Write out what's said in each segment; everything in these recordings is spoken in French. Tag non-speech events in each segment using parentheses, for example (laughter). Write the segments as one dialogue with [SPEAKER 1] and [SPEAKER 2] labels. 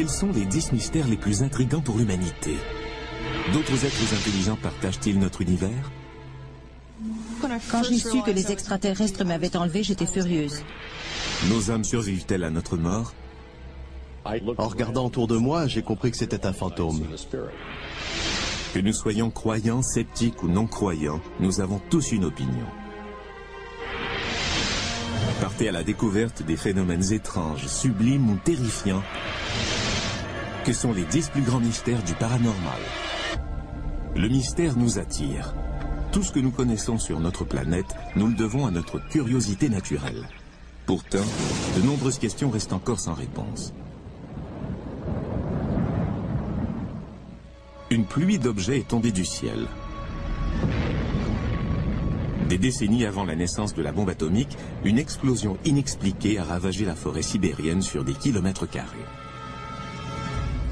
[SPEAKER 1] Quels sont les dix mystères les plus intrigants pour l'humanité? D'autres êtres intelligents partagent-ils notre univers?
[SPEAKER 2] Quand j'ai su que les extraterrestres m'avaient enlevé, j'étais furieuse.
[SPEAKER 1] Nos âmes survivent-elles à notre mort?
[SPEAKER 3] En regardant autour de moi, j'ai compris que c'était un fantôme.
[SPEAKER 1] Que nous soyons croyants, sceptiques ou non croyants, nous avons tous une opinion. Partez à la découverte des phénomènes étranges, sublimes ou terrifiants que sont les dix plus grands mystères du paranormal. Le mystère nous attire. Tout ce que nous connaissons sur notre planète, nous le devons à notre curiosité naturelle. Pourtant, de nombreuses questions restent encore sans réponse. Une pluie d'objets est tombée du ciel. Des décennies avant la naissance de la bombe atomique, une explosion inexpliquée a ravagé la forêt sibérienne sur des kilomètres carrés.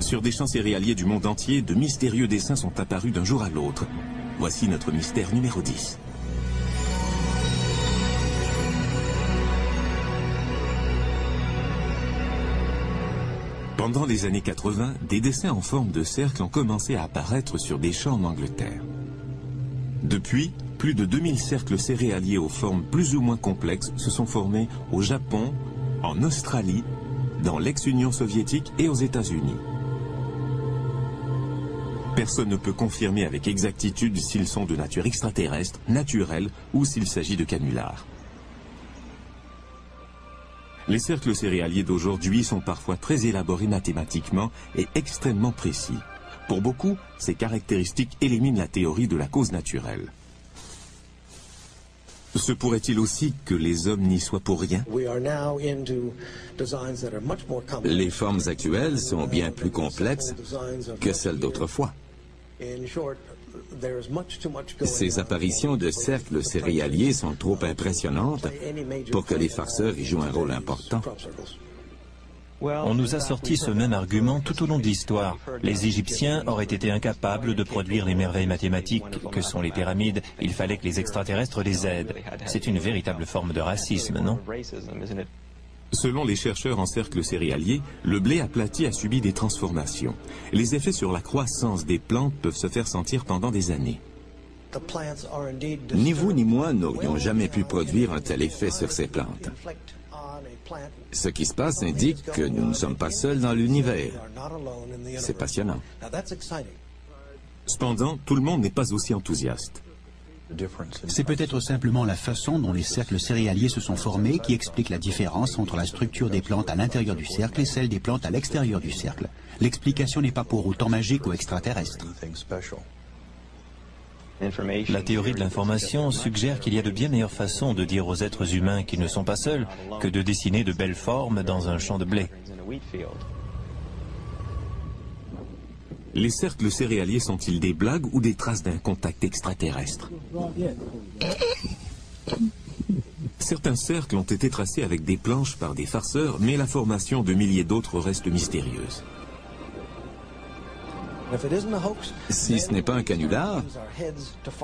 [SPEAKER 1] Sur des champs céréaliers du monde entier, de mystérieux dessins sont apparus d'un jour à l'autre. Voici notre mystère numéro 10. Pendant les années 80, des dessins en forme de cercle ont commencé à apparaître sur des champs en Angleterre. Depuis, plus de 2000 cercles céréaliers aux formes plus ou moins complexes se sont formés au Japon, en Australie, dans l'ex-Union soviétique et aux États-Unis. Personne ne peut confirmer avec exactitude s'ils sont de nature extraterrestre, naturelle ou s'il s'agit de canulars. Les cercles céréaliers d'aujourd'hui sont parfois très élaborés mathématiquement et extrêmement précis. Pour beaucoup, ces caractéristiques éliminent la théorie de la cause naturelle. Se pourrait-il aussi que les hommes n'y soient pour rien?
[SPEAKER 4] Les formes actuelles sont bien plus complexes que celles d'autrefois. Ces apparitions de cercles céréaliers sont trop impressionnantes pour que les farceurs y jouent un rôle important.
[SPEAKER 5] On nous a sorti ce même argument tout au long de l'histoire. Les Égyptiens auraient été incapables de produire les merveilles mathématiques que sont les pyramides. Il fallait que les extraterrestres les aident. C'est une véritable forme de racisme, non?
[SPEAKER 1] Selon les chercheurs en cercle céréalier, le blé aplati a subi des transformations. Les effets sur la croissance des plantes peuvent se faire sentir pendant des années.
[SPEAKER 4] Ni vous ni moi n'aurions jamais pu produire un tel effet sur ces plantes. Ce qui se passe indique que nous ne sommes pas seuls dans l'univers. C'est passionnant.
[SPEAKER 1] Cependant, tout le monde n'est pas aussi enthousiaste.
[SPEAKER 6] C'est peut-être simplement la façon dont les cercles céréaliers se sont formés qui explique la différence entre la structure des plantes à l'intérieur du cercle et celle des plantes à l'extérieur du cercle. L'explication n'est pas pour autant magique ou extraterrestre.
[SPEAKER 5] La théorie de l'information suggère qu'il y a de bien meilleures façons de dire aux êtres humains qu'ils ne sont pas seuls que de dessiner de belles formes dans un champ de blé.
[SPEAKER 1] Les cercles céréaliers sont-ils des blagues ou des traces d'un contact extraterrestre? Certains cercles ont été tracés avec des planches par des farceurs, mais la formation de milliers d'autres reste mystérieuse.
[SPEAKER 4] Si ce n'est pas un canular,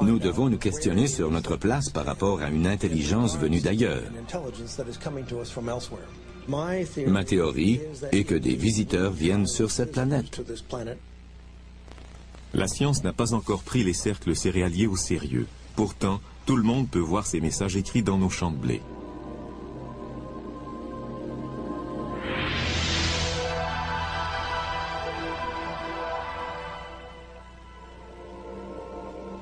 [SPEAKER 4] nous devons nous questionner sur notre place par rapport à une intelligence venue d'ailleurs. Ma théorie est que des visiteurs viennent sur cette planète.
[SPEAKER 1] La science n'a pas encore pris les cercles céréaliers au sérieux. Pourtant, tout le monde peut voir ces messages écrits dans nos champs de blé.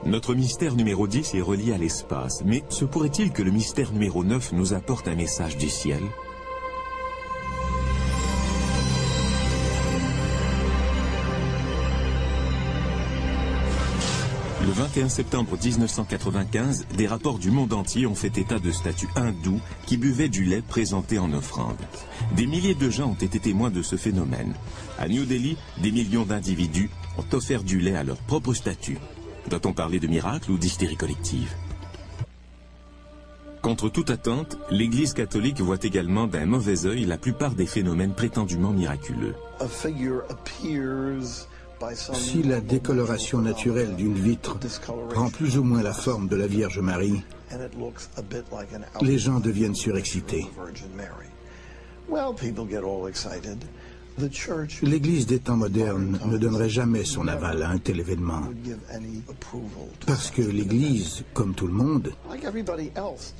[SPEAKER 1] Notre mystère numéro 10 est relié à l'espace, mais se pourrait-il que le mystère numéro 9 nous apporte un message du ciel? Le 21 septembre 1995, des rapports du monde entier ont fait état de statues hindous qui buvaient du lait présenté en offrande. Des milliers de gens ont été témoins de ce phénomène. À New Delhi, des millions d'individus ont offert du lait à leur propre statue. Doit-on parler de miracle ou d'hystérie collective? Contre toute attente, l'Église catholique voit également d'un mauvais œil la plupart des phénomènes prétendument miraculeux.
[SPEAKER 7] Si la décoloration naturelle d'une vitre prend plus ou moins la forme de la Vierge Marie, les gens deviennent surexcités. L'Église des temps modernes ne donnerait jamais son aval à un tel événement. Parce que l'Église, comme tout le monde,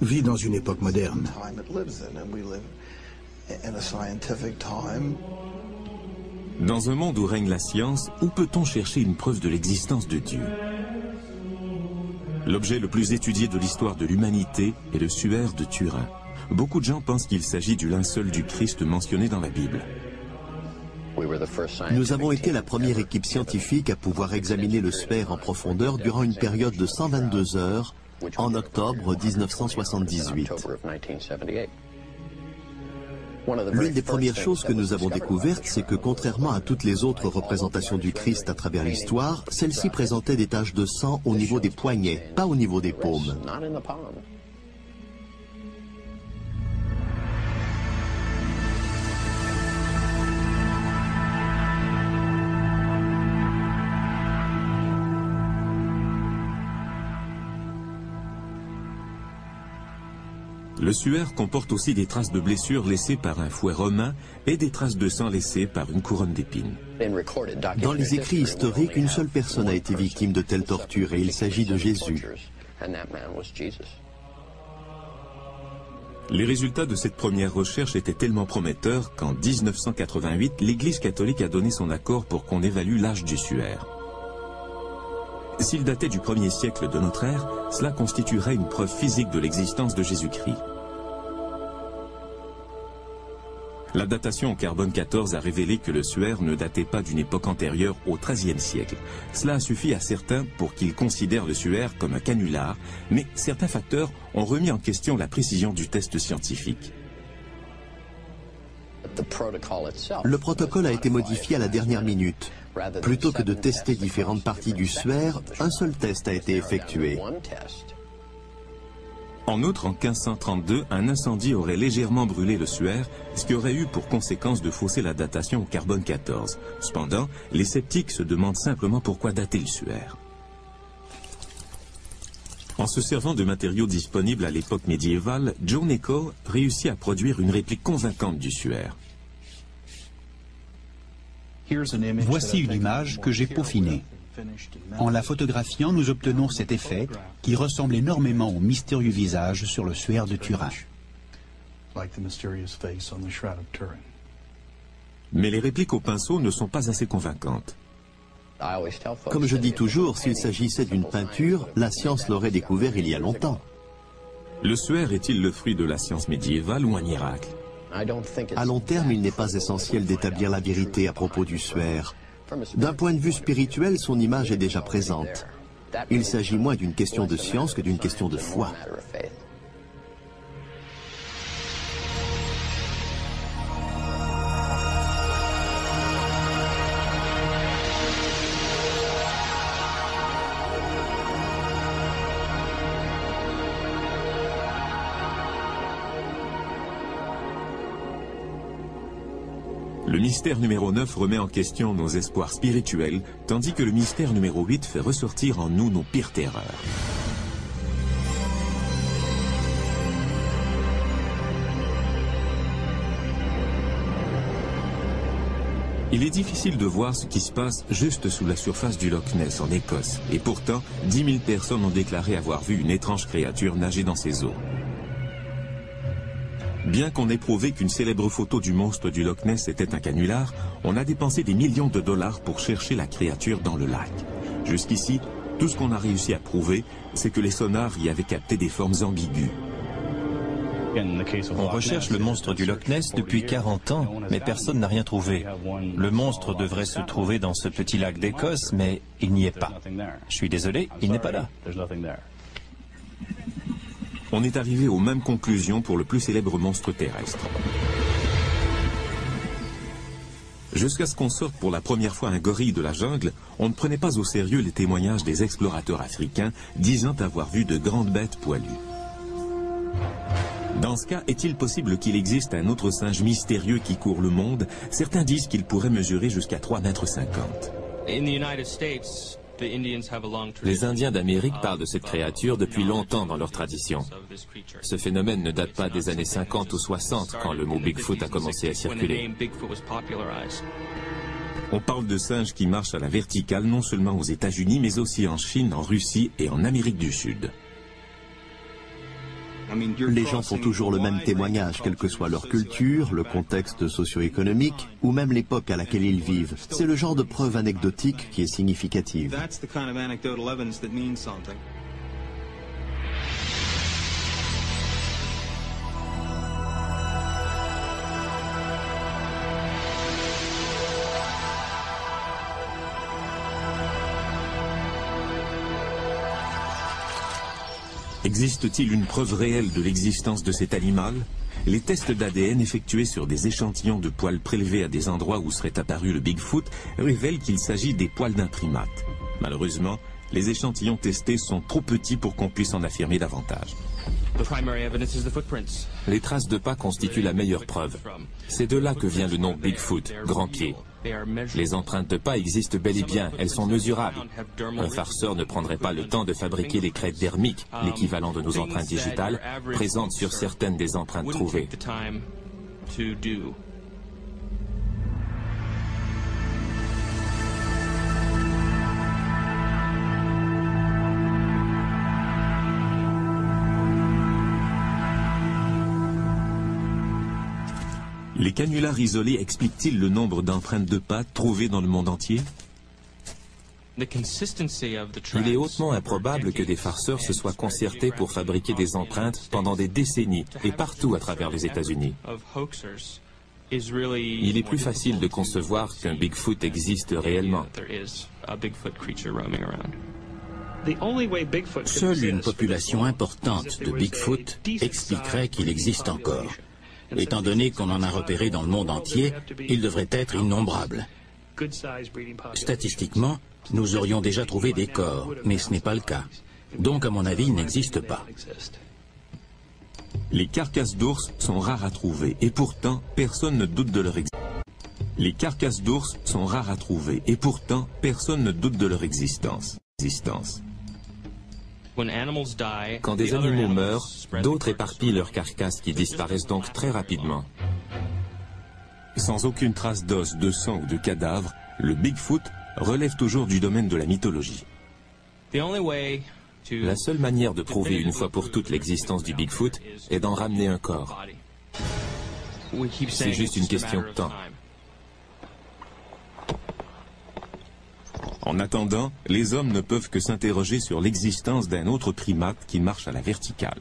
[SPEAKER 7] vit dans une époque moderne.
[SPEAKER 1] Dans un monde où règne la science, où peut-on chercher une preuve de l'existence de Dieu? L'objet le plus étudié de l'histoire de l'humanité est le suaire de Turin. Beaucoup de gens pensent qu'il s'agit du linceul du Christ mentionné dans la Bible.
[SPEAKER 3] Nous avons été la première équipe scientifique à pouvoir examiner le sphère en profondeur durant une période de 122 heures en octobre 1978. L'une des premières choses que nous avons découvertes, c'est que contrairement à toutes les autres représentations du Christ à travers l'histoire, celle-ci présentait des taches de sang au niveau des poignets, pas au niveau des paumes.
[SPEAKER 1] Le suaire comporte aussi des traces de blessures laissées par un fouet romain et des traces de sang laissées par une couronne d'épines.
[SPEAKER 3] Dans les écrits historiques, une seule personne a été victime de telles tortures et il s'agit de Jésus.
[SPEAKER 1] Les résultats de cette première recherche étaient tellement prometteurs qu'en 1988, l'Église catholique a donné son accord pour qu'on évalue l'âge du suaire. S'il datait du premier siècle de notre ère, cela constituerait une preuve physique de l'existence de Jésus-Christ. La datation au carbone 14 a révélé que le suaire ne datait pas d'une époque antérieure au XIIIe siècle. Cela a suffi à certains pour qu'ils considèrent le suaire comme un canular, mais certains facteurs ont remis en question la précision du test scientifique.
[SPEAKER 3] Le protocole a été modifié à la dernière minute. Plutôt que de tester différentes parties du suaire, un seul test a été effectué.
[SPEAKER 1] En outre, en 1532, un incendie aurait légèrement brûlé le suaire, ce qui aurait eu pour conséquence de fausser la datation au carbone 14. Cependant, les sceptiques se demandent simplement pourquoi dater le suaire. En se servant de matériaux disponibles à l'époque médiévale, Joe Nichol réussit à produire une réplique convaincante du suaire.
[SPEAKER 6] Voici une image que j'ai peaufinée. En la photographiant, nous obtenons cet effet qui ressemble énormément au mystérieux visage sur le suaire de Turin.
[SPEAKER 1] Mais les répliques au pinceau ne sont pas assez convaincantes.
[SPEAKER 3] Comme je dis toujours, s'il s'agissait d'une peinture, la science l'aurait découvert il y a longtemps.
[SPEAKER 1] Le suaire est-il le fruit de la science médiévale ou un miracle?
[SPEAKER 3] À long terme, il n'est pas essentiel d'établir la vérité à propos du suaire. D'un point de vue spirituel, son image est déjà présente. Il s'agit moins d'une question de science que d'une question de foi.
[SPEAKER 1] Mystère numéro 9 remet en question nos espoirs spirituels, tandis que le mystère numéro 8 fait ressortir en nous nos pires terreurs. Il est difficile de voir ce qui se passe juste sous la surface du Loch Ness en Écosse, et pourtant 10 000 personnes ont déclaré avoir vu une étrange créature nager dans ces eaux. Bien qu'on ait prouvé qu'une célèbre photo du monstre du Loch Ness était un canular, on a dépensé des millions de dollars pour chercher la créature dans le lac. Jusqu'ici, tout ce qu'on a réussi à prouver, c'est que les sonars y avaient capté des formes ambiguës.
[SPEAKER 5] On recherche le monstre du Loch Ness depuis 40 ans, mais personne n'a rien trouvé. Le monstre devrait se trouver dans ce petit lac d'Écosse, mais il n'y est pas. Je suis désolé, il n'est pas là.
[SPEAKER 1] On est arrivé aux mêmes conclusions pour le plus célèbre monstre terrestre. Jusqu'à ce qu'on sorte pour la première fois un gorille de la jungle, on ne prenait pas au sérieux les témoignages des explorateurs africains disant avoir vu de grandes bêtes poilues. Dans ce cas, est-il possible qu'il existe un autre singe mystérieux qui court le monde? Certains disent qu'il pourrait mesurer jusqu'à 3 mètres 50. Les Indiens d'Amérique parlent de cette créature depuis longtemps dans leur tradition. Ce phénomène ne date pas des années 50 ou 60 quand le mot Bigfoot a commencé à circuler. On parle de singes qui marchent à la verticale non seulement aux États-Unis mais aussi en Chine, en Russie et en Amérique du Sud.
[SPEAKER 3] Les gens font toujours le même témoignage, quelle que soit leur culture, le contexte socio-économique ou même l'époque à laquelle ils vivent. C'est le genre de preuve anecdotique qui est significative.
[SPEAKER 1] Existe-t-il une preuve réelle de l'existence de cet animal? Les tests d'ADN effectués sur des échantillons de poils prélevés à des endroits où serait apparu le Bigfoot révèlent qu'il s'agit des poils d'un primate. Malheureusement, les échantillons testés sont trop petits pour qu'on puisse en affirmer davantage. Les traces de pas constituent la meilleure preuve. C'est de là que vient le nom Bigfoot, grand pied. Les empreintes de pas existent bel et bien, elles sont mesurables. Un farceur ne prendrait pas le temps de fabriquer les crêtes dermiques, l'équivalent de nos empreintes digitales, présentes sur certaines des empreintes trouvées. Les canulars isolés expliquent-ils le nombre d'empreintes de pas trouvées dans le monde entier? Il est hautement improbable que des farceurs se soient concertés pour fabriquer des empreintes pendant des décennies et partout à travers les États-Unis. Il est plus facile de concevoir qu'un Bigfoot existe réellement.
[SPEAKER 8] Seule une population importante de Bigfoot expliquerait qu'il existe encore. Étant donné qu'on en a repéré dans le monde entier, il devrait être innombrable. Statistiquement, nous aurions déjà trouvé des corps, mais ce n'est pas le cas. Donc, à mon avis, il n'existe pas.
[SPEAKER 1] Les carcasses d'ours sont rares à trouver, et pourtant, personne ne doute de leur existence. Les carcasses d'ours sont rares à trouver, et pourtant, personne ne doute de leur. Quand des animaux meurent, d'autres éparpillent leurs carcasses qui disparaissent donc très rapidement. Sans aucune trace d'os, de sang ou de cadavre, le Bigfoot relève toujours du domaine de la mythologie. La seule manière de prouver une fois pour toutes l'existence du Bigfoot est d'en ramener un corps. C'est juste une question de temps. En attendant, les hommes ne peuvent que s'interroger sur l'existence d'un autre primate qui marche à la verticale.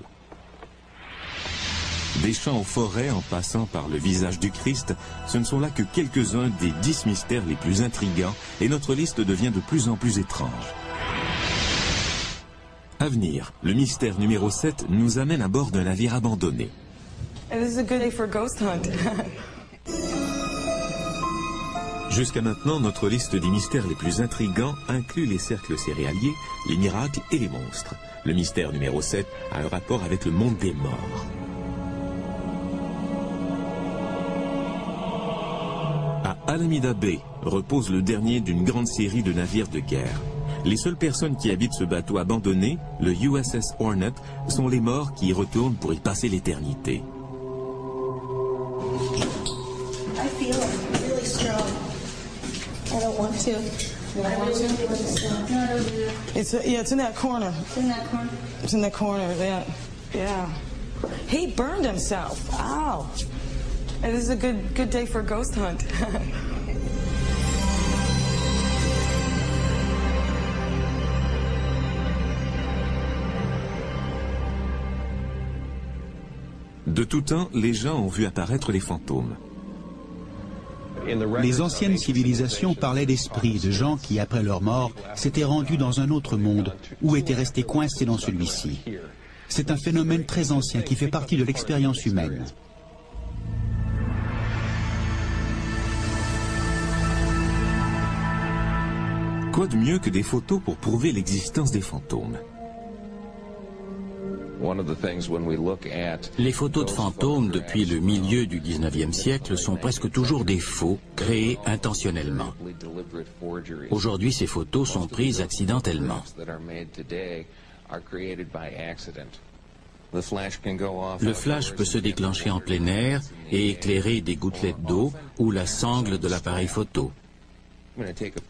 [SPEAKER 1] Des champs aux forêts en passant par le visage du Christ, ce ne sont là que quelques-uns des dix mystères les plus intrigants et notre liste devient de plus en plus étrange. À venir, le mystère numéro 7 nous amène à bord d'un navire abandonné. (laughs) Jusqu'à maintenant, notre liste des mystères les plus intrigants inclut les cercles céréaliers, les miracles et les monstres. Le mystère numéro 7 a un rapport avec le monde des morts. À Alameda Bay repose le dernier d'une grande série de navires de guerre. Les seules personnes qui habitent ce bateau abandonné, le USS Hornet, sont les morts qui y retournent pour y passer l'éternité.
[SPEAKER 9] I don't want to. You don't want to? It's yeah, it's in that corner. It's in that corner? It's in that corner. Yeah, yeah. He burned himself. Ow. And this is a good good day for a ghost hunt. (laughs)
[SPEAKER 1] De tout temps, les gens ont vu apparaître les fantômes.
[SPEAKER 6] Les anciennes civilisations parlaient d'esprits, de gens qui, après leur mort, s'étaient rendus dans un autre monde ou étaient restés coincés dans celui-ci. C'est un phénomène très ancien qui fait partie de l'expérience humaine.
[SPEAKER 1] Quoi de mieux que des photos pour prouver l'existence des fantômes?
[SPEAKER 8] Les photos de fantômes depuis le milieu du 19e siècle sont presque toujours des faux, créés intentionnellement. Aujourd'hui, ces photos sont prises accidentellement. Le flash peut se déclencher en plein air et éclairer des gouttelettes d'eau ou la sangle de l'appareil photo.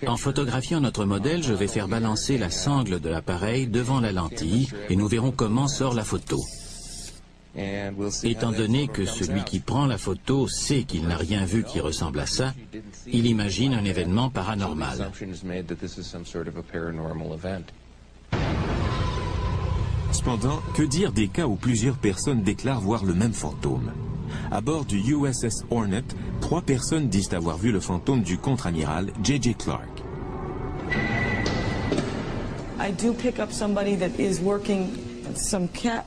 [SPEAKER 8] En photographiant notre modèle, je vais faire balancer la sangle de l'appareil devant la lentille et nous verrons comment sort la photo. Étant donné que celui qui prend la photo sait qu'il n'a rien vu qui ressemble à ça, il imagine un événement paranormal.
[SPEAKER 1] Cependant, que dire des cas où plusieurs personnes déclarent voir le même fantôme? À bord du USS Hornet, trois personnes disent avoir vu le fantôme du contre-amiral J.J. Clark.
[SPEAKER 9] I do pick up somebody that is working some ca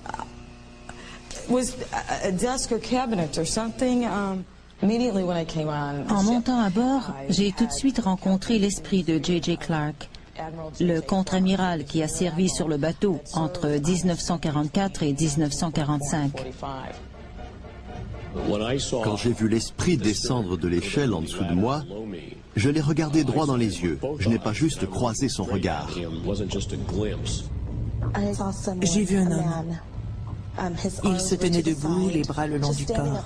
[SPEAKER 9] was a desk or cabinet or something. Um, immediately when I came on.
[SPEAKER 2] En montant à bord, j'ai tout de suite rencontré l'esprit de J.J. Clark, le contre-amiral qui a servi sur le bateau entre 1944 et 1945.
[SPEAKER 3] Quand j'ai vu l'esprit descendre de l'échelle en dessous de moi, je l'ai regardé droit dans les yeux. Je n'ai pas juste croisé son regard.
[SPEAKER 10] J'ai vu un homme. Il se tenait debout, les bras le long du corps.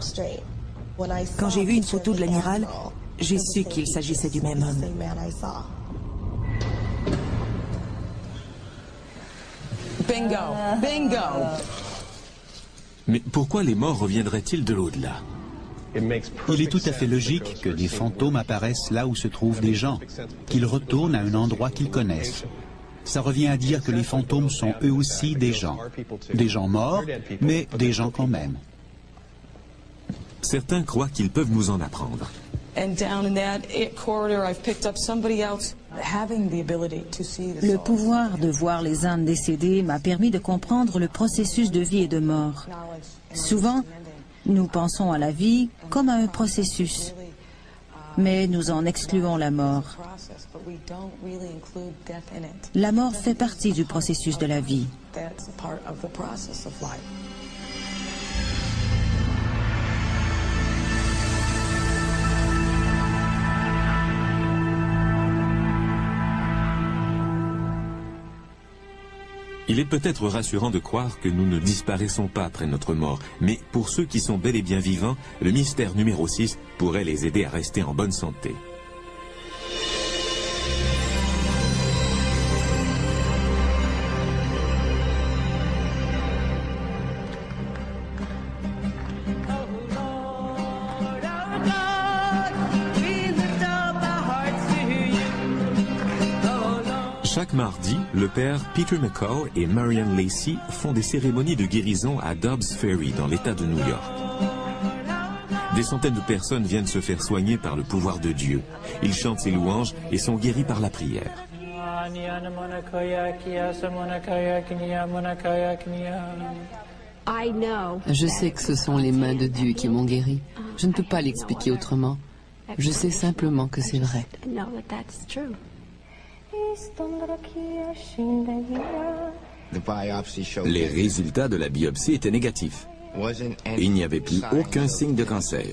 [SPEAKER 10] Quand j'ai vu une photo de l'amiral, j'ai su qu'il s'agissait du même homme.
[SPEAKER 9] Bingo, bingo.
[SPEAKER 1] Mais pourquoi les morts reviendraient-ils de l'au-delà?
[SPEAKER 6] Il est tout à fait logique que des fantômes apparaissent là où se trouvent des gens, qu'ils retournent à un endroit qu'ils connaissent. Ça revient à dire que les fantômes sont eux aussi des gens. Des gens morts, mais des gens quand même.
[SPEAKER 1] Certains croient qu'ils peuvent nous en apprendre.
[SPEAKER 9] And down in that corridor, I've picked up somebody else having the ability to see the
[SPEAKER 2] Le pouvoir de voir les âmes décédées m'a permis de comprendre le processus de vie et de mort. Souvent, nous pensons à la vie comme à un processus, mais nous en excluons la mort. La mort fait partie du processus de la vie.
[SPEAKER 1] Il est peut-être rassurant de croire que nous ne disparaissons pas après notre mort, mais pour ceux qui sont bel et bien vivants, le mystère numéro 6 pourrait les aider à rester en bonne santé. Le père Peter McCall et Marianne Lacey font des cérémonies de guérison à Dobbs Ferry dans l'État de New York. Des centaines de personnes viennent se faire soigner par le pouvoir de Dieu. Ils chantent ses louanges et sont guéris par la prière.
[SPEAKER 11] Je sais que ce sont les mains de Dieu qui m'ont guéri. Je ne peux pas l'expliquer autrement. Je sais simplement que c'est vrai.
[SPEAKER 4] Les résultats de la biopsie étaient négatifs. Il n'y avait plus aucun signe de cancer.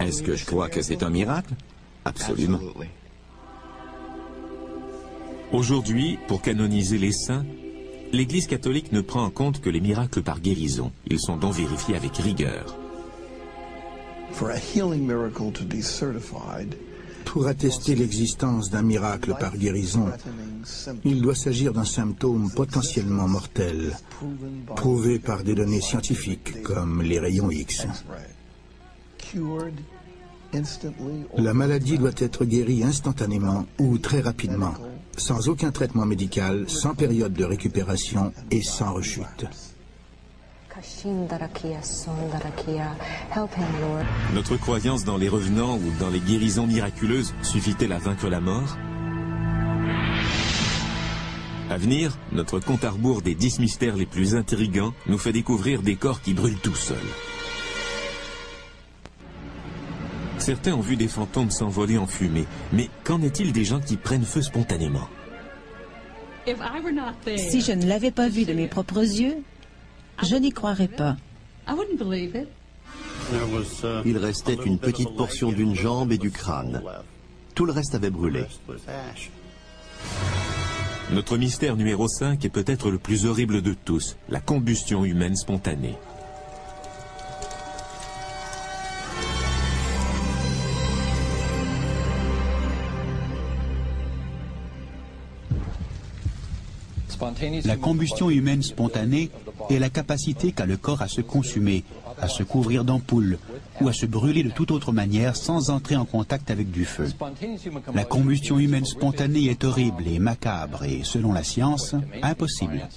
[SPEAKER 4] Est-ce que je crois que c'est un miracle? Absolument.
[SPEAKER 1] Aujourd'hui, pour canoniser les saints, l'Église catholique ne prend en compte que les miracles par guérison. Ils sont donc vérifiés avec rigueur.
[SPEAKER 7] Pour attester l'existence d'un miracle par guérison, il doit s'agir d'un symptôme potentiellement mortel, prouvé par des données scientifiques comme les rayons X. La maladie doit être guérie instantanément ou très rapidement, sans aucun traitement médical, sans période de récupération et sans rechute.
[SPEAKER 1] Notre croyance dans les revenants ou dans les guérisons miraculeuses suffit-elle à vaincre la mort? À venir, notre compte à rebours des dix mystères les plus intrigants nous fait découvrir des corps qui brûlent tout seuls. Certains ont vu des fantômes s'envoler en fumée, mais qu'en est-il des gens qui prennent feu spontanément?
[SPEAKER 2] Si je ne l'avais pas vu de mes propres yeux, je n'y croirais pas.
[SPEAKER 3] Il restait une petite portion d'une jambe et du crâne. Tout le reste avait brûlé.
[SPEAKER 1] Notre mystère numéro 5 est peut-être le plus horrible de tous, la combustion humaine spontanée.
[SPEAKER 6] La combustion humaine spontanée est la capacité qu'a le corps à se consumer, à se couvrir d'ampoules ou à se brûler de toute autre manière sans entrer en contact avec du feu. La combustion humaine spontanée est horrible et macabre et, selon la science, impossible.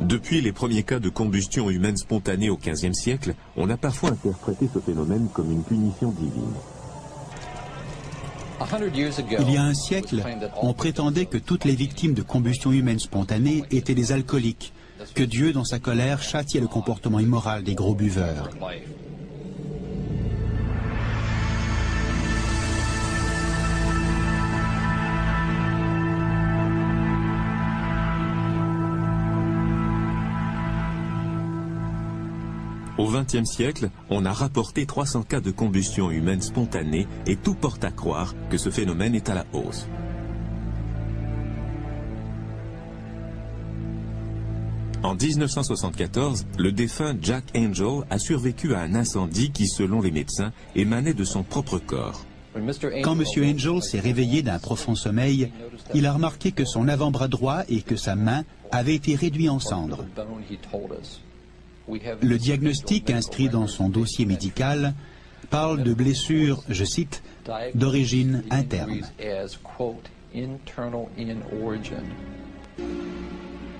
[SPEAKER 1] Depuis les premiers cas de combustion humaine spontanée au XVe siècle, on a parfois interprété ce phénomène comme une punition divine.
[SPEAKER 6] Il y a un siècle, on prétendait que toutes les victimes de combustion humaine spontanée étaient des alcooliques, que Dieu, dans sa colère, châtiait le comportement immoral des gros buveurs.
[SPEAKER 1] Au XXe siècle, on a rapporté 300 cas de combustion humaine spontanée et tout porte à croire que ce phénomène est à la hausse. En 1974, le défunt Jack Angel a survécu à un incendie qui, selon les médecins, émanait de son propre corps.
[SPEAKER 6] Quand M. Angel s'est réveillé d'un profond sommeil, il a remarqué que son avant-bras droit et que sa main avaient été réduits en cendres. Le diagnostic inscrit dans son dossier médical parle de blessures, je cite, d'origine interne.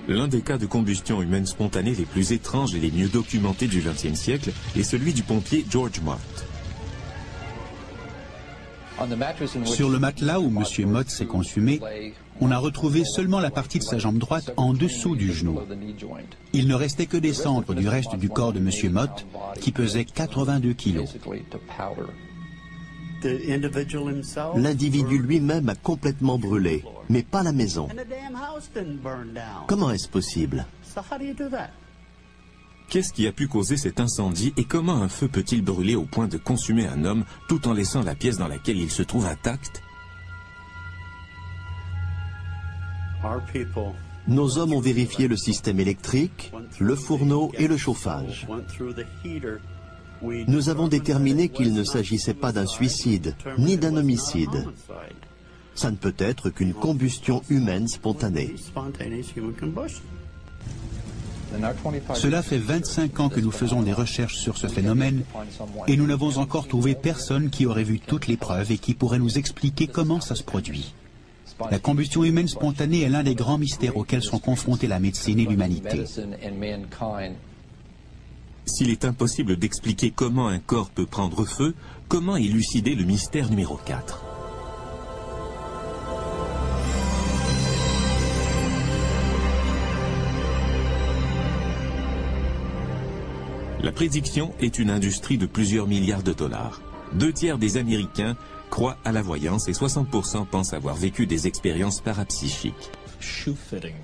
[SPEAKER 1] L'un des cas de combustion humaine spontanée les plus étranges et les mieux documentés du XXe siècle est celui du pompier George Mott.
[SPEAKER 6] Sur le matelas où M. Mott s'est consumé, on a retrouvé seulement la partie de sa jambe droite en dessous du genou. Il ne restait que des cendres du reste du corps de M. Mott, qui pesait 82 kilos.
[SPEAKER 3] L'individu lui-même a complètement brûlé, mais pas la maison. Comment est-ce possible?
[SPEAKER 1] Qu'est-ce qui a pu causer cet incendie et comment un feu peut-il brûler au point de consumer un homme tout en laissant la pièce dans laquelle il se trouve intacte?
[SPEAKER 3] Nos hommes ont vérifié le système électrique, le fourneau et le chauffage. Nous avons déterminé qu'il ne s'agissait pas d'un suicide, ni d'un homicide. Ça ne peut être qu'une combustion humaine spontanée.
[SPEAKER 6] Cela fait 25 ans que nous faisons des recherches sur ce phénomène et nous n'avons encore trouvé personne qui aurait vu toutes les preuves et qui pourrait nous expliquer comment ça se produit. La combustion humaine spontanée est l'un des grands mystères auxquels sont confrontés la médecine et l'humanité.
[SPEAKER 1] S'il est impossible d'expliquer comment un corps peut prendre feu, comment élucider le mystère numéro 4 La prédiction est une industrie de plusieurs milliards de dollars. Deux tiers des Américains croient à la voyance et 60% pensent avoir vécu des expériences parapsychiques.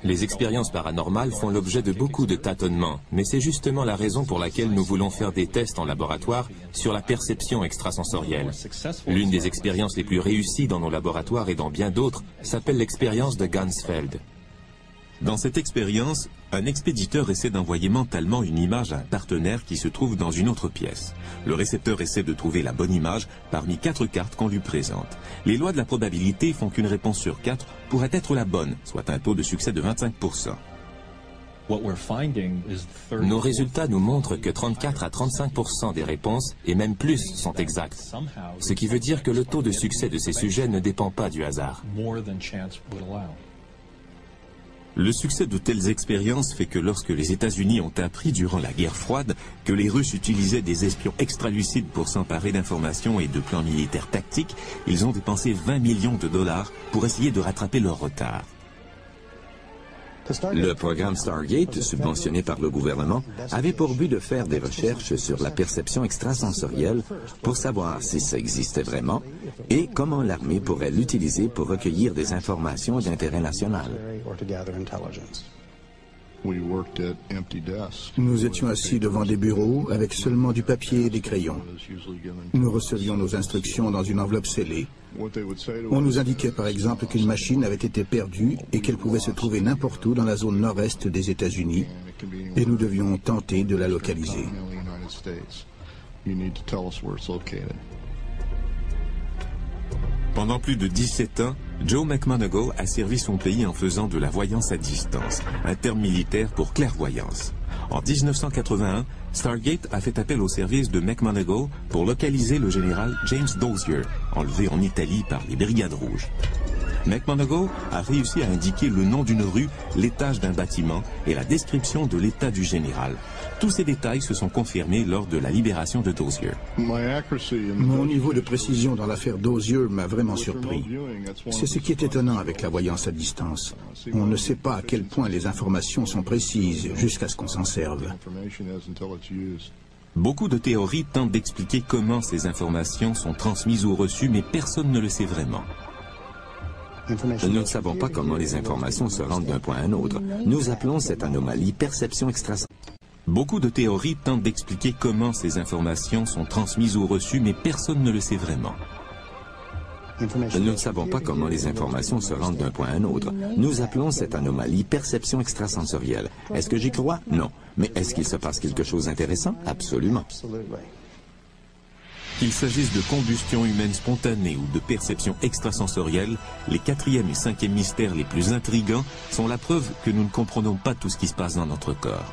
[SPEAKER 1] Les expériences paranormales font l'objet de beaucoup de tâtonnements, mais c'est justement la raison pour laquelle nous voulons faire des tests en laboratoire sur la perception extrasensorielle. L'une des expériences les plus réussies dans nos laboratoires et dans bien d'autres s'appelle l'expérience de Gansfeld. Dans cette expérience, un expéditeur essaie d'envoyer mentalement une image à un partenaire qui se trouve dans une autre pièce. Le récepteur essaie de trouver la bonne image parmi quatre cartes qu'on lui présente. Les lois de la probabilité font qu'une réponse sur quatre pourrait être la bonne, soit un taux de succès de 25%. Nos résultats nous montrent que 34 à 35 des réponses, et même plus, sont exactes. Ce qui veut dire que le taux de succès de ces sujets ne dépend pas du hasard. Le succès de telles expériences fait que lorsque les États-Unis ont appris durant la guerre froide que les Russes utilisaient des espions extra-lucides pour s'emparer d'informations et de plans militaires tactiques, ils ont dépensé 20 millions de dollars pour essayer de rattraper leur retard.
[SPEAKER 4] Le programme Stargate, subventionné par le gouvernement, avait pour but de faire des recherches sur la perception extrasensorielle pour savoir si ça existait vraiment et comment l'armée pourrait l'utiliser pour recueillir des informations d'intérêt national.
[SPEAKER 7] Nous étions assis devant des bureaux avec seulement du papier et des crayons. Nous recevions nos instructions dans une enveloppe scellée. On nous indiquait par exemple qu'une machine avait été perdue et qu'elle pouvait se trouver n'importe où dans la zone nord-est des États-Unis et nous devions tenter de la localiser.
[SPEAKER 1] Pendant plus de 17 ans, Joe McMonagle a servi son pays en faisant de la voyance à distance, un terme militaire pour clairvoyance. En 1981, Stargate a fait appel au service de McMonagle pour localiser le général James Dozier, enlevé en Italie par les Brigades Rouges. McMonagle a réussi à indiquer le nom d'une rue, l'étage d'un bâtiment et la description de l'état du général. Tous ces détails se sont confirmés lors de la libération de Dozier.
[SPEAKER 7] Mon niveau de précision dans l'affaire Dozier m'a vraiment surpris. C'est ce qui est étonnant avec la voyance à distance. On ne sait pas à quel point les informations sont précises jusqu'à ce qu'on s'en serve.
[SPEAKER 1] Beaucoup de théories tentent d'expliquer comment ces informations sont transmises ou reçues, mais personne ne le sait vraiment.
[SPEAKER 4] Nous ne savons pas comment les informations se rendent d'un point à un autre. Nous appelons cette anomalie perception extrasensorielle.
[SPEAKER 1] Beaucoup de théories tentent d'expliquer comment ces informations sont transmises ou reçues, mais personne ne le sait vraiment.
[SPEAKER 4] Nous ne savons pas comment les informations se rendent d'un point à un autre. Nous appelons cette anomalie perception extrasensorielle. Est-ce que j'y crois? Non. Mais est-ce qu'il se passe quelque chose d'intéressant? Absolument.
[SPEAKER 1] Qu'il s'agisse de combustion humaine spontanée ou de perception extrasensorielle, les quatrième et cinquième mystères les plus intrigants sont la preuve que nous ne comprenons pas tout ce qui se passe dans notre corps.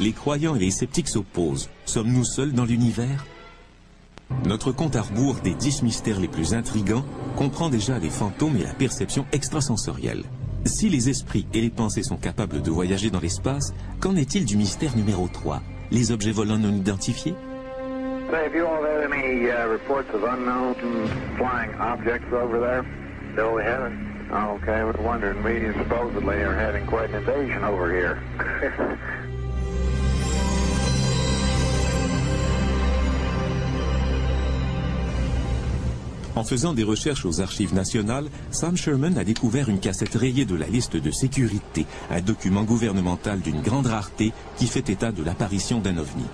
[SPEAKER 1] Les croyants et les sceptiques s'opposent. Sommes-nous seuls dans l'univers? Notre compte à rebours des dix mystères les plus intrigants comprend déjà les fantômes et la perception extrasensorielle. Si les esprits et les pensées sont capables de voyager dans l'espace, qu'en est-il du mystère numéro 3 les objets volants non identifiés?
[SPEAKER 12] Uh. Okay, wondering. We supposedly are having quite an invasion over here. (laughs)
[SPEAKER 1] En faisant des recherches aux archives nationales, Sam Sherman a découvert une cassette rayée de la liste de sécurité, un document gouvernemental d'une grande rareté qui fait état de l'apparition d'un ovni.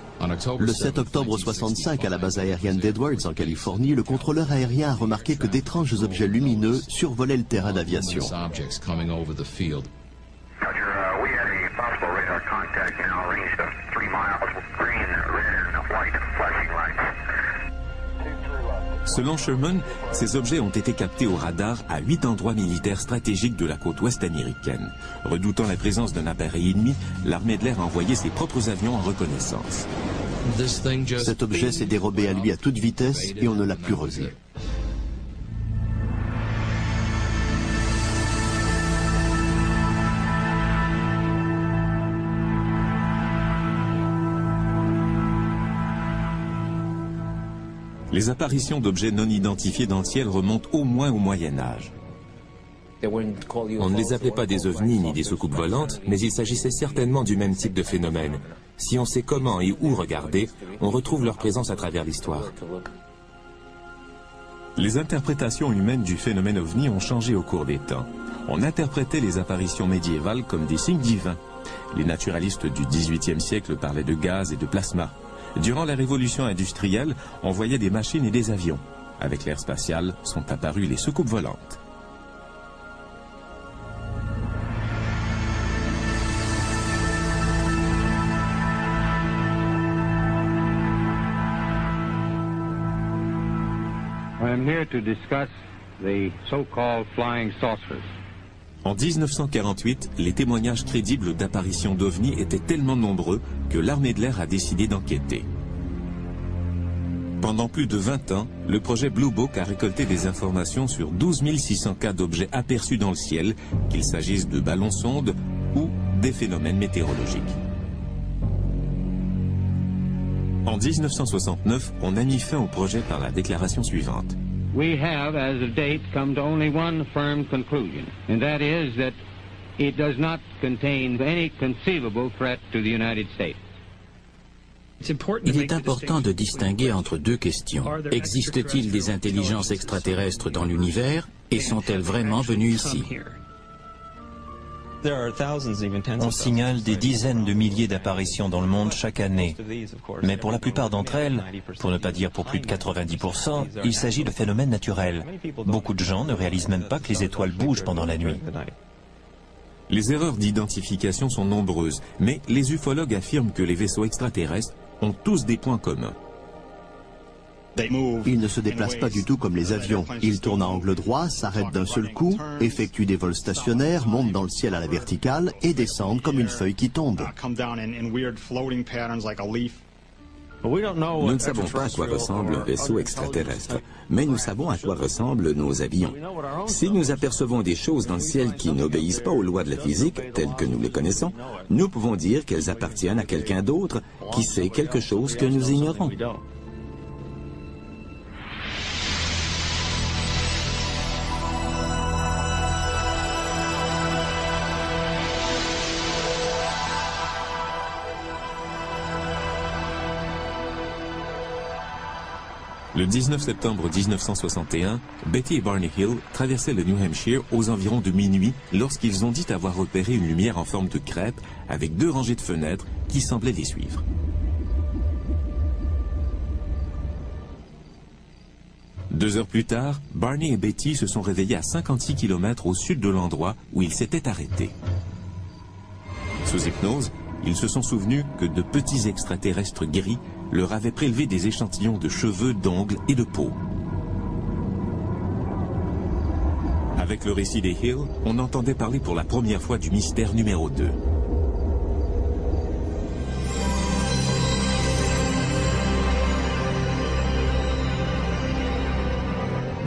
[SPEAKER 3] Le 7 octobre 65, à la base aérienne d'Edwards, en Californie, le contrôleur aérien a remarqué que d'étranges objets lumineux survolaient le terrain d'aviation.
[SPEAKER 1] Selon Sherman, ces objets ont été captés au radar à huit endroits militaires stratégiques de la côte ouest américaine. Redoutant la présence d'un appareil ennemi, l'armée de l'air a envoyé ses propres avions en reconnaissance.
[SPEAKER 3] Cet objet s'est dérobé à lui à toute vitesse et on ne l'a plus revu.
[SPEAKER 1] Les apparitions d'objets non identifiés dans le ciel remontent au moins au Moyen Âge.
[SPEAKER 13] On ne les appelait pas des ovnis ni des soucoupes volantes, mais il s'agissait certainement du même type de phénomène. Si on sait comment et où regarder, on retrouve leur présence à travers l'histoire.
[SPEAKER 1] Les interprétations humaines du phénomène ovni ont changé au cours des temps. On interprétait les apparitions médiévales comme des signes divins. Les naturalistes du XVIIIe siècle parlaient de gaz et de plasma. Durant la révolution industrielle, on voyait des machines et des avions. Avec l'ère spatiale sont apparues les soucoupes volantes. En 1948, les témoignages crédibles d'apparitions d'OVNI étaient tellement nombreux que l'armée de l'air a décidé d'enquêter. Pendant plus de 20 ans, le projet Blue Book a récolté des informations sur 12 600 cas d'objets aperçus dans le ciel, qu'il s'agisse de ballons sondes ou des phénomènes météorologiques. En 1969, on a mis fin au projet par la déclaration suivante.
[SPEAKER 14] We have, as of date, come to only one firm conclusion, and that is that it does not contain any conceivable threat to the United States.
[SPEAKER 8] Il est important de distinguer entre deux questions. Existe-t-il des intelligences extraterrestres dans l'univers et sont-elles vraiment venues ici?
[SPEAKER 5] On signale des dizaines de milliers d'apparitions dans le monde chaque année. Mais pour la plupart d'entre elles, pour ne pas dire pour plus de 90%, il s'agit de phénomènes naturels. Beaucoup de gens ne réalisent même pas que les étoiles bougent pendant la nuit.
[SPEAKER 1] Les erreurs d'identification sont nombreuses, mais les ufologues affirment que les vaisseaux extraterrestres ont tous des points communs.
[SPEAKER 3] Ils ne se déplacent pas du tout comme les avions. Ils tournent à angle droit, s'arrêtent d'un seul coup, effectuent des vols stationnaires, montent dans le ciel à la verticale et descendent comme une feuille qui tombe.
[SPEAKER 4] Nous ne savons pas à quoi ressemble un vaisseau extraterrestre, mais nous savons à quoi ressemblent nos avions. Si nous apercevons des choses dans le ciel qui n'obéissent pas aux lois de la physique, telles que nous les connaissons, nous pouvons dire qu'elles appartiennent à quelqu'un d'autre qui sait quelque chose que nous ignorons.
[SPEAKER 1] Le 19 septembre 1961, Betty et Barney Hill traversaient le New Hampshire aux environs de minuit lorsqu'ils ont dit avoir repéré une lumière en forme de crêpe avec deux rangées de fenêtres qui semblaient les suivre. Deux heures plus tard, Barney et Betty se sont réveillés à 56 km au sud de l'endroit où ils s'étaient arrêtés. Sous hypnose, ils se sont souvenus que de petits extraterrestres gris leur avaient prélevé des échantillons de cheveux, d'ongles et de peau. Avec le récit des Hill, on entendait parler pour la première fois du mystère numéro 2.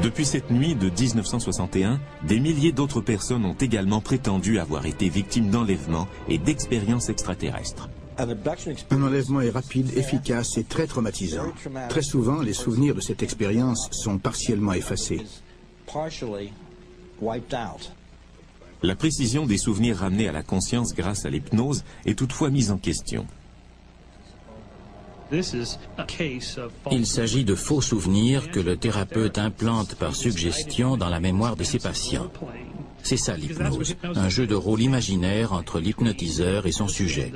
[SPEAKER 1] Depuis cette nuit de 1961, des milliers d'autres personnes ont également prétendu avoir été victimes d'enlèvements et d'expériences extraterrestres.
[SPEAKER 7] Un enlèvement est rapide, efficace et très traumatisant. Très souvent, les souvenirs de cette expérience sont partiellement effacés.
[SPEAKER 1] La précision des souvenirs ramenés à la conscience grâce à l'hypnose est toutefois mise en question.
[SPEAKER 8] Il s'agit de faux souvenirs que le thérapeute implante par suggestion dans la mémoire de ses patients. C'est ça l'hypnose, un jeu de rôle imaginaire entre l'hypnotiseur et son sujet.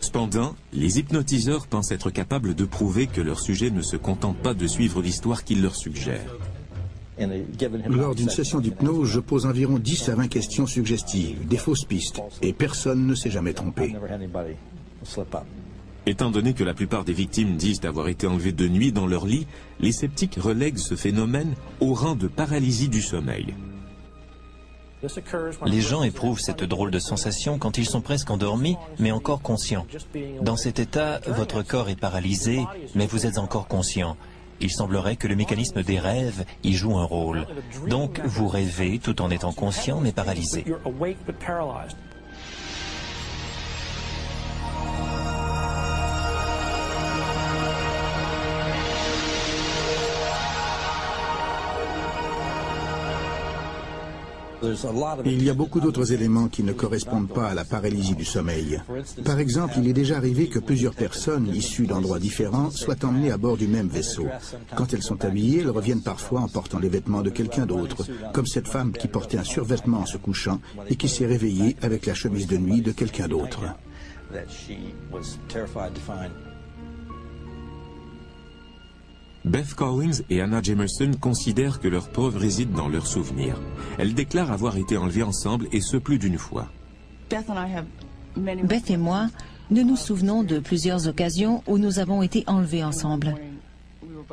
[SPEAKER 1] Cependant, les hypnotiseurs pensent être capables de prouver que leur sujet ne se contente pas de suivre l'histoire qu'ils leur suggèrent.
[SPEAKER 7] Lors d'une session d'hypnose, je pose environ 10 à 20 questions suggestives, des fausses pistes, et personne ne s'est jamais trompé.
[SPEAKER 1] Étant donné que la plupart des victimes disent avoir été enlevées de nuit dans leur lit, les sceptiques relèguent ce phénomène au rang de paralysie du sommeil.
[SPEAKER 5] Les gens éprouvent cette drôle de sensation quand ils sont presque endormis, mais encore conscients. Dans cet état, votre corps est paralysé, mais vous êtes encore conscient. Il semblerait que le mécanisme des rêves y joue un rôle. Donc, vous rêvez tout en étant conscient, mais paralysé.
[SPEAKER 7] Il y a beaucoup d'autres éléments qui ne correspondent pas à la paralysie du sommeil. Par exemple, il est déjà arrivé que plusieurs personnes issues d'endroits différents soient emmenées à bord du même vaisseau. Quand elles sont habillées, elles reviennent parfois en portant les vêtements de quelqu'un d'autre, comme cette femme qui portait un survêtement en se couchant et qui s'est réveillée avec la chemise de nuit de quelqu'un d'autre.
[SPEAKER 1] Beth Collins et Anna Jamerson considèrent que leur preuve réside dans leurs souvenirs. Elles déclarent avoir été enlevées ensemble et ce plus d'une fois.
[SPEAKER 2] Beth et moi, nous nous souvenons de plusieurs occasions où nous avons été enlevés ensemble.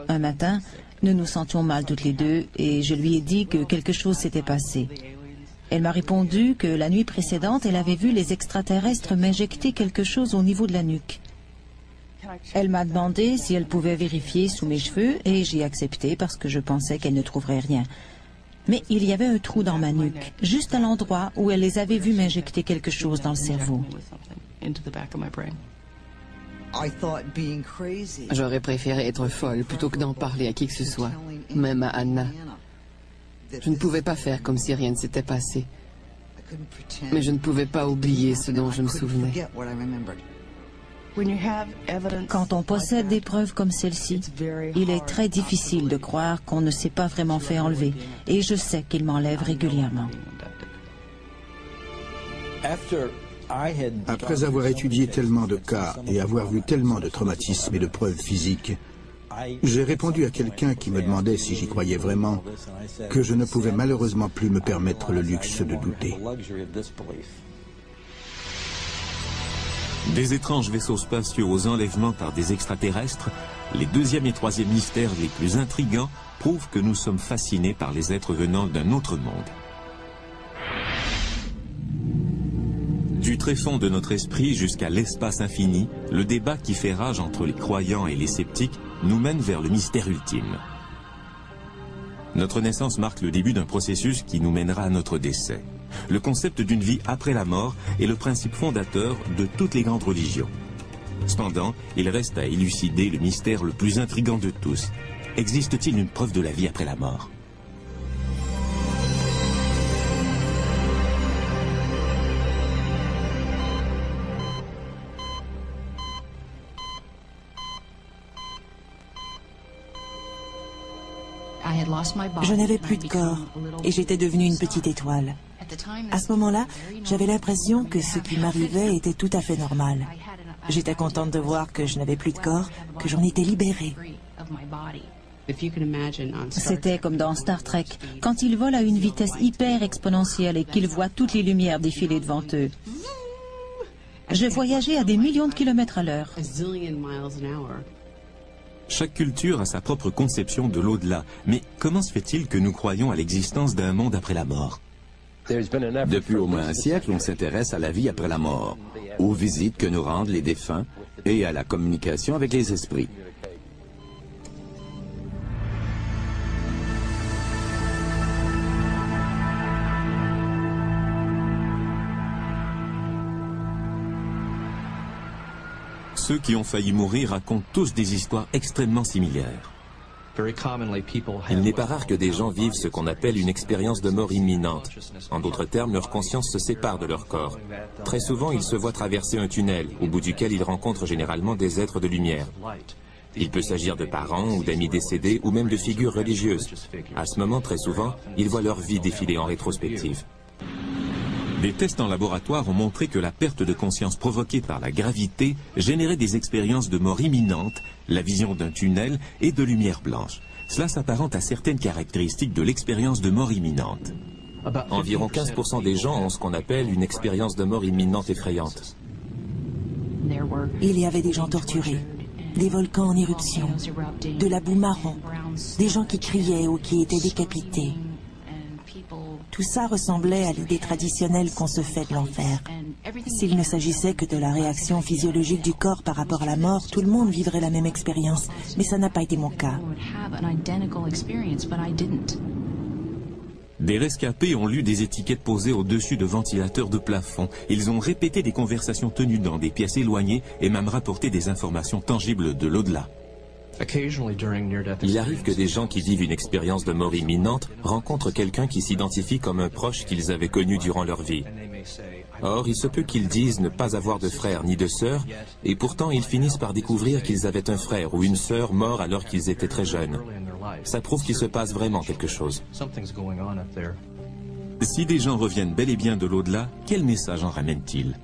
[SPEAKER 2] Un matin, nous nous sentions mal toutes les deux et je lui ai dit que quelque chose s'était passé. Elle m'a répondu que la nuit précédente, elle avait vu les extraterrestres m'injecter quelque chose au niveau de la nuque. Elle m'a demandé si elle pouvait vérifier sous mes cheveux et j'ai accepté parce que je pensais qu'elle ne trouverait rien. Mais il y avait un trou dans ma nuque, juste à l'endroit où elle les avait vus m'injecter quelque chose dans le cerveau.
[SPEAKER 11] J'aurais préféré être folle plutôt que d'en parler à qui que ce soit, même à Anna. Je ne pouvais pas faire comme si rien ne s'était passé. Mais je ne pouvais pas oublier ce dont je me souvenais.
[SPEAKER 2] Quand on possède des preuves comme celle-ci, il est très difficile de croire qu'on ne s'est pas vraiment fait enlever. Et je sais qu'il m'enlève régulièrement.
[SPEAKER 7] Après avoir étudié tellement de cas et avoir vu tellement de traumatismes et de preuves physiques, j'ai répondu à quelqu'un qui me demandait si j'y croyais vraiment que je ne pouvais malheureusement plus me permettre le luxe de douter.
[SPEAKER 1] Des étranges vaisseaux spatiaux aux enlèvements par des extraterrestres, les deuxième et troisième mystères les plus intrigants prouvent que nous sommes fascinés par les êtres venant d'un autre monde. Du tréfonds de notre esprit jusqu'à l'espace infini, le débat qui fait rage entre les croyants et les sceptiques nous mène vers le mystère ultime. Notre naissance marque le début d'un processus qui nous mènera à notre décès. Le concept d'une vie après la mort est le principe fondateur de toutes les grandes religions. Cependant, il reste à élucider le mystère le plus intrigant de tous. Existe-t-il une preuve de la vie après la mort?
[SPEAKER 10] Je n'avais plus de corps et j'étais devenue une petite étoile. À ce moment-là, j'avais l'impression que ce qui m'arrivait était tout à fait normal. J'étais contente de voir que je n'avais plus de corps, que j'en étais libérée.
[SPEAKER 2] C'était comme dans Star Trek, quand ils volent à une vitesse hyper exponentielle et qu'ils voient toutes les lumières défiler devant eux. Je voyageais à des millions de kilomètres à l'heure.
[SPEAKER 1] Chaque culture a sa propre conception de l'au-delà. Mais comment se fait-il que nous croyons à l'existence d'un monde après la mort?
[SPEAKER 4] Depuis au moins un siècle, on s'intéresse à la vie après la mort, aux visites que nous rendent les défunts et à la communication avec les esprits.
[SPEAKER 1] Ceux qui ont failli mourir racontent tous des histoires extrêmement similaires.
[SPEAKER 13] Il n'est pas rare que des gens vivent ce qu'on appelle une expérience de mort imminente. En d'autres termes, leur conscience se sépare de leur corps. Très souvent, ils se voient traverser un tunnel, au bout duquel ils rencontrent généralement des êtres de lumière. Il peut s'agir de parents ou d'amis décédés ou même de figures religieuses. À ce moment, très souvent, ils voient leur vie défiler en rétrospective.
[SPEAKER 1] Des tests en laboratoire ont montré que la perte de conscience provoquée par la gravité générait des expériences de mort imminente, la vision d'un tunnel et de lumière blanche. Cela s'apparente à certaines caractéristiques de l'expérience de mort imminente.
[SPEAKER 13] Environ 15% des gens ont ce qu'on appelle une expérience de mort imminente effrayante.
[SPEAKER 10] Il y avait des gens torturés, des volcans en éruption, de la boue marron, des gens qui criaient ou qui étaient décapités. Tout ça ressemblait à l'idée traditionnelle qu'on se fait de l'enfer. S'il ne s'agissait que de la réaction physiologique du corps par rapport à la mort, tout le monde vivrait la même expérience. Mais ça n'a pas été mon cas.
[SPEAKER 1] Des rescapés ont lu des étiquettes posées au-dessus de ventilateurs de plafond. Ils ont répété des conversations tenues dans des pièces éloignées et même rapporté des informations tangibles de l'au-delà.
[SPEAKER 13] Il arrive que des gens qui vivent une expérience de mort imminente rencontrent quelqu'un qui s'identifie comme un proche qu'ils avaient connu durant leur vie. Or, il se peut qu'ils disent ne pas avoir de frère ni de sœur, et pourtant ils finissent par découvrir qu'ils avaient un frère ou une sœur mort alors qu'ils étaient très jeunes. Ça prouve qu'il se passe vraiment quelque chose.
[SPEAKER 1] Si des gens reviennent bel et bien de l'au-delà, quel message en ramènent-ils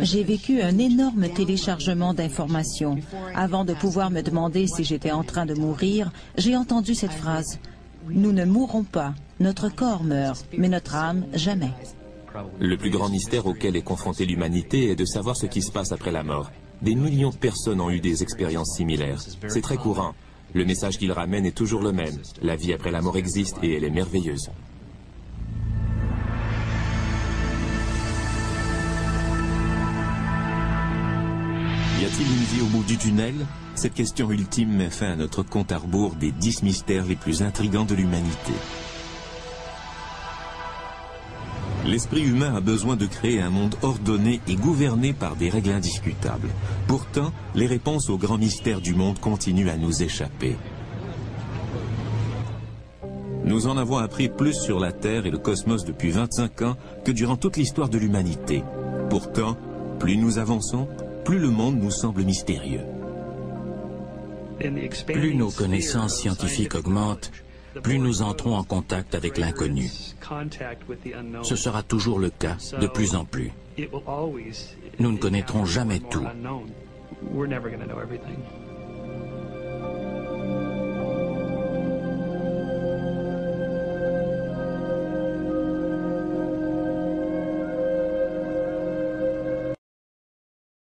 [SPEAKER 2] J'ai vécu un énorme téléchargement d'informations. Avant de pouvoir me demander si j'étais en train de mourir, j'ai entendu cette phrase. Nous ne mourrons pas, notre corps meurt, mais notre âme jamais.
[SPEAKER 13] Le plus grand mystère auquel est confrontée l'humanité est de savoir ce qui se passe après la mort. Des millions de personnes ont eu des expériences similaires. C'est très courant. Le message qu'il ramène est toujours le même. La vie après la mort existe et elle est merveilleuse.
[SPEAKER 1] Une vie au bout du tunnel Cette question ultime met fin à notre compte à rebours des dix mystères les plus intrigants de l'humanité. L'esprit humain a besoin de créer un monde ordonné et gouverné par des règles indiscutables. Pourtant, les réponses aux grands mystères du monde continuent à nous échapper. Nous en avons appris plus sur la Terre et le cosmos depuis 25 ans que durant toute l'histoire de l'humanité. Pourtant, plus nous avançons, plus le monde nous semble mystérieux.
[SPEAKER 8] Plus nos connaissances scientifiques augmentent, plus nous entrons en contact avec l'inconnu. Ce sera toujours le cas, de plus en plus. Nous ne connaîtrons jamais tout.